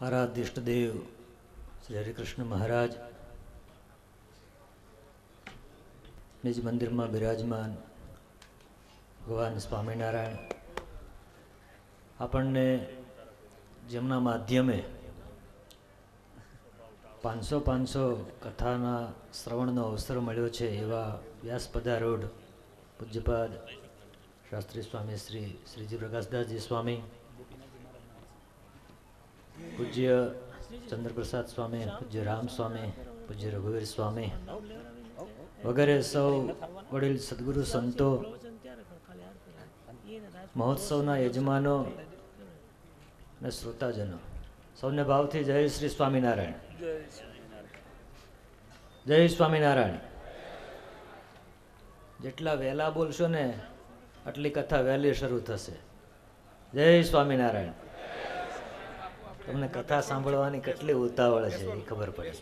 આરાધ્ય ઇષ્ટદેવ શ્રી હરિકૃષ્ણ મહારાજ, નિજ મંદિરમાં બિરાજમાન ભગવાન સ્વામિનારાયણ. આપણને જેમના માધ્યમે પાંચસો પાંચસો કથાના શ્રવણનો અવસર મળ્યો છે એવા વ્યાસપદા રોડ પૂજ્યપાદ શાસ્ત્રી સ્વામી શ્રી શ્રીજી પ્રકાશદાસજી સ્વામી પૂજ્ય ચંદ્રપ્રસાદ સ્વામી પૂજ્ય રામ સ્વામી પૂજ્ય રઘુવીર સ્વામી વગેરે સૌ વડીલ સદગુરુ સંતો મહોત્સવના યજમાનો અને શ્રોતાજનો સૌને ભાવથી જય શ્રી સ્વામિનારાયણ જય સ્વામિનારાયણ જેટલા વહેલા બોલશો ને, આટલી કથા વહેલી શરૂ થશે। જય સ્વામિનારાયણ। તમને કથા સાંભળવાની કેટલી ઉતાવળ છે એ ખબર પડે.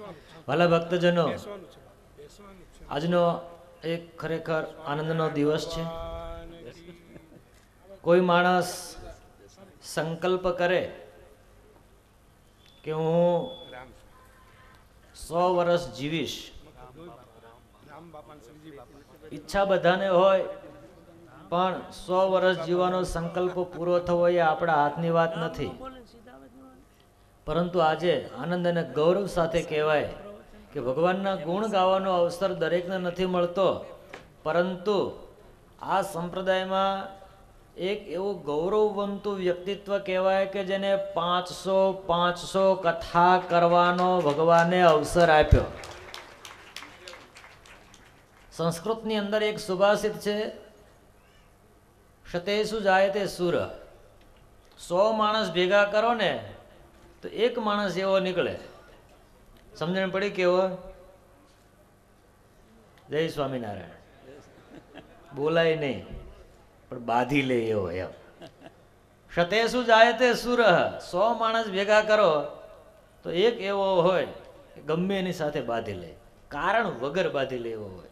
વાલા ભક્તજનો, આજનો એક ખરેખર આનંદનો દિવસ છે? કોઈ માણસ સંકલ્પ કરે કે હું સો વર્ષ જીવીશ? ઈચ્છા બધાને હોય, પણ સો વર્ષ જીવવાનો સંકલ્પ પૂરો થવો એ આપણા હાથની વાત નથી. પરંતુ આજે આનંદ અને ગૌરવ સાથે કહેવાય કે ભગવાનના ગુણ ગાવાનો અવસર દરેકને નથી મળતો, પરંતુ આ સંપ્રદાયમાં એક એવું ગૌરવવંતું વ્યક્તિત્વ કહેવાય કે જેને પાંચસો પાંચસો કથા કરવાનો ભગવાને અવસર આપ્યો. સંસ્કૃતની અંદર એક સુભાષિત છે શતેસુ જાય તે સુર, સો માણસ ભેગા કરો ને તો એક માણસ એવો નીકળે સમજણ પડી કેવો જય સ્વામિનારાયણ. બોલાય નહીં, પણ બાંધી લે એવો એમ. શતેસુ જાય તે સુર સો માણસ ભેગા કરો, તો એક એવો હોય, ગમે એની સાથે બાંધી લે. કારણ વગર બાંધી લે એવો હોય.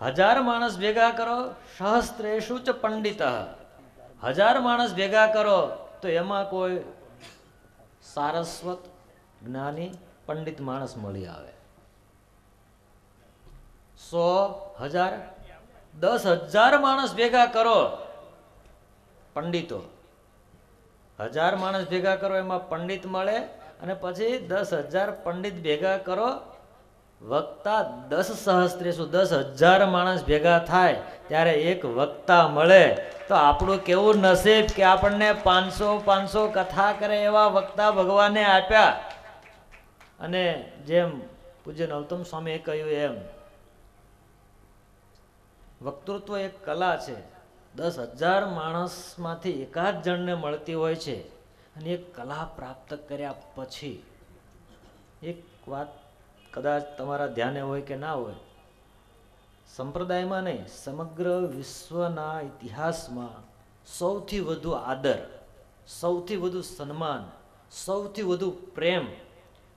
હજાર માણસ ભેગા કરો સહસ્ત્રેશુ ચ પંડિત. હજાર માણસ ભેગા કરો તો એમાં કોઈ સારસ્વત જ્ઞાની પંડિત માણસ મળી આવે. સો હજાર, દસ હજાર માણસ ભેગા કરો પંડિતો. હજાર માણસ ભેગા કરો, એમાં પંડિત મળે અને પછી દસ હજાર પંડિત ભેગા કરો વક્તા દસ સહસ્ત્રીસો દસ હજાર માણસ ભેગા થાય, ત્યારે એક વક્તા મળે. તો આપણું કેવું નસીબ કે આપણને પાંચસો પાંચસો કથા કરે એવા વક્તા ભગવાને આપ્યા. અને જેમ પૂજ્ય નવતમ સ્વામીએ કહ્યું એમ, વક્તૃત્વ એક કલા છે. દસ હજાર માણસમાંથી એકાદ જણને મળતી હોય છે. અને એક કલા પ્રાપ્ત કર્યા પછી, એક વાત કદાચ તમારા ધ્યાને હોય કે ના હોય, સંપ્રદાયમાં નહીં, સમગ્ર વિશ્વના ઇતિહાસમાં સૌથી વધુ આદર, સૌથી વધુ સન્માન, સૌથી વધુ પ્રેમ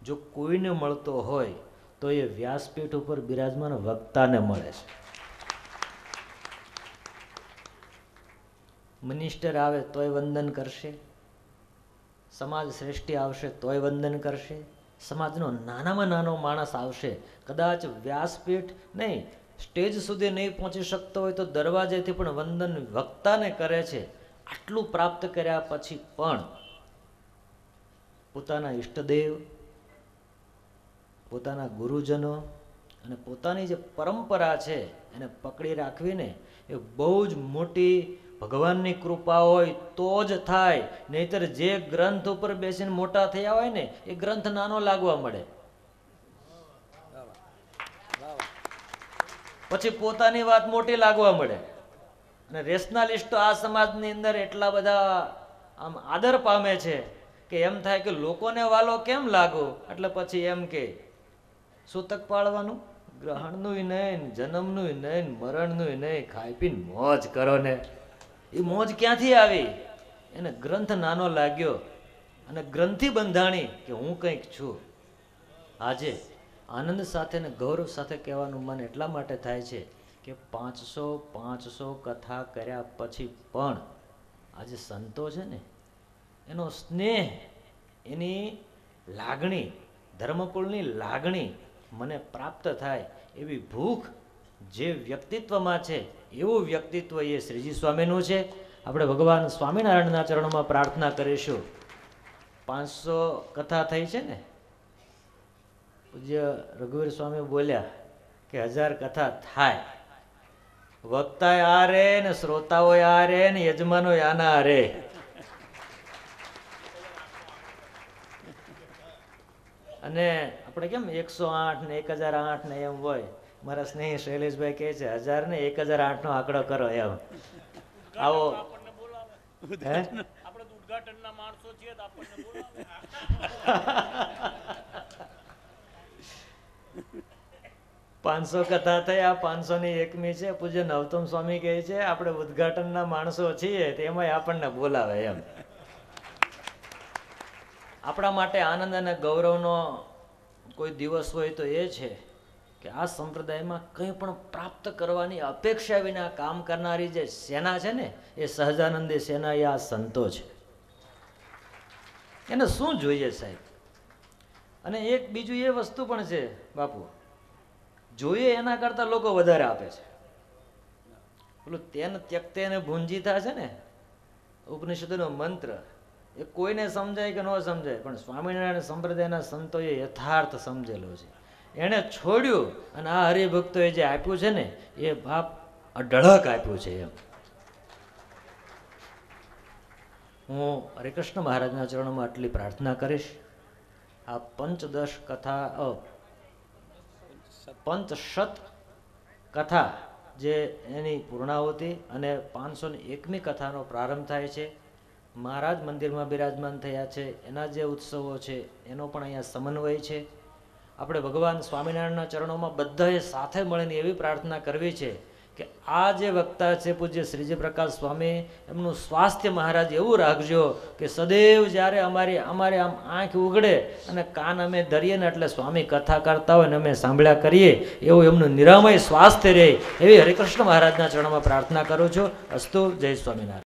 જો કોઈને મળતો હોય, તો એ વ્યાસપીઠ ઉપર બિરાજમાન વક્તાને મળે છે. મિનિસ્ટર આવે તોય વંદન કરશે, સમાજ શ્રેષ્ઠી આવશે તોય વંદન કરશે સમાજનો નાનામાં નાનો માણસ આવશે, કદાચ વ્યાસપીઠ નહીં, સ્ટેજ સુધી નહીં પહોંચી શકતો હોય તો દરવાજેથી પણ વંદન વક્તાને કરે છે. આટલું પ્રાપ્ત કર્યા પછી પણ પોતાના ઈષ્ટદેવ, પોતાના ગુરુજનો અને પોતાની જે પરંપરા છે એને પકડી રાખવીને એ બહુ જ મોટી ભગવાનની કૃપા હોય તો જ થાય. નહીતર જે ગ્રંથ ઉપર બેસીને મોટા થયા હોય ને, એ ગ્રંથ નાનો લાગવા મળે. પછી પોતાની વાત મોટી લાગવા મળે. અને રેશનાલિસ્ટો આ સમાજની અંદર એટલા બધા આમ આદર પામે છે કે એમ થાય કે લોકોને વાલો કેમ લાગો? એટલે પછી એમ કે સૂતક પાળવાનું ગ્રહણનું નહીં જન્મનું નહીં મરણનું નહીં, ખાઈ પીને મોજ કરો ને. એ મોજ ક્યાંથી આવી? એને ગ્રંથ નાનો લાગ્યો અને ગ્રંથિ બંધાણી કે હું કંઈક છું. આજે આનંદ સાથે અને ગૌરવ સાથે કહેવાનું મન એટલા માટે થાય છે કે પાંચસો પાંચસો કથા કર્યા પછી પણ આજે સંતો છે ને, એનો સ્નેહ, એની લાગણી, ધર્મકુળની લાગણી મને પ્રાપ્ત થાય એવી ભૂખ જે વ્યક્તિત્વમાં છે, એવું વ્યક્તિત્વ એ શ્રીજી સ્વામીનું છે. આપણે ભગવાન સ્વામિનારાયણના ચરણોમાં પ્રાર્થના કરીશું. પાંચસો કથા થઈ છે ને? પૂજ્ય રઘુવીર સ્વામી બોલ્યા કે હજાર કથા થાય. વક્તા આ રે ને શ્રોતાઓ આ રે ને યજમાનો આના આ રે. અને આપણે કેમ એકસો આઠ ને એક હજાર આઠ ને એમ હોય મારા સ્નેહી શૈલેષભાઈ કહે છે હજાર ને એક હજાર આઠ નો આંકડો કરો એમ આવો. પાંચસો કથા આ પાંચસો ની એકમી છે. પૂજ્ય નવતમ સ્વામી કહે છે આપણે ઉદ્ઘાટનના માણસો છીએ તેમાંય આપણને બોલાવે એમ. આપણા માટે આનંદ અને ગૌરવનો કોઈ દિવસ હોય તો એ છે. કે આ સંપ્રદાયમાં કંઈ પણ પ્રાપ્ત કરવાની અપેક્ષા વિના કામ કરનારી જે સેના છે ને, એ સહજાનંદી સેના એ આ સંતો છે. એને શું જોઈએ સાહેબ? અને એક બીજું એ વસ્તુ પણ છે, બાપુ, જોઈએ એના કરતાં લોકો વધારે આપે છે. પેલું તેન ત્યક્તે ને ભૂંજીતા છે ને, ઉપનિષદનો મંત્ર, એ કોઈને સમજાય કે ન સમજાય, પણ સ્વામિનારાયણ સંપ્રદાયના સંતોએ યથાર્થ સમજેલો છે. એણે છોડ્યું અને આ હરિભક્તોએ જે આપ્યું છે ને, એ બાપ અઢળક આપ્યું છે એમ. હું હરિકૃષ્ણ મહારાજના ચરણોમાં આટલી પ્રાર્થના કરીશ. આ પંચદશ કથા પંચશત કથા જે એની પૂર્ણાહુતિ અને પાંચસો ને એકમી કથાનો પ્રારંભ થાય છે. મહારાજ મંદિરમાં બિરાજમાન થયા છે. એના જે ઉત્સવો છે, એનો પણ અહીંયા સમન્વય છે. આપણે ભગવાન સ્વામિનારાયણના ચરણોમાં બધાએ સાથે મળીને એવી પ્રાર્થના કરવી છે કે આ જે વક્તા છે પૂજ્ય શ્રીજી પ્રકાશ સ્વામી, એમનું સ્વાસ્થ્ય મહારાજ એવું રાખજો કે સદૈવ જ્યારે અમારી અમારે આમ આંખ ઉગડે અને કાન અમે ધરીએ ને એટલે સ્વામી કથા કરતા હોય ને અમે સાંભળ્યા કરીએ, એવું એમનું નિરામય સ્વાસ્થ્ય રહે, એવી હરિકૃષ્ણ મહારાજના ચરણમાં પ્રાર્થના કરું છું. અસ્તુ, જય સ્વામિનારાયણ.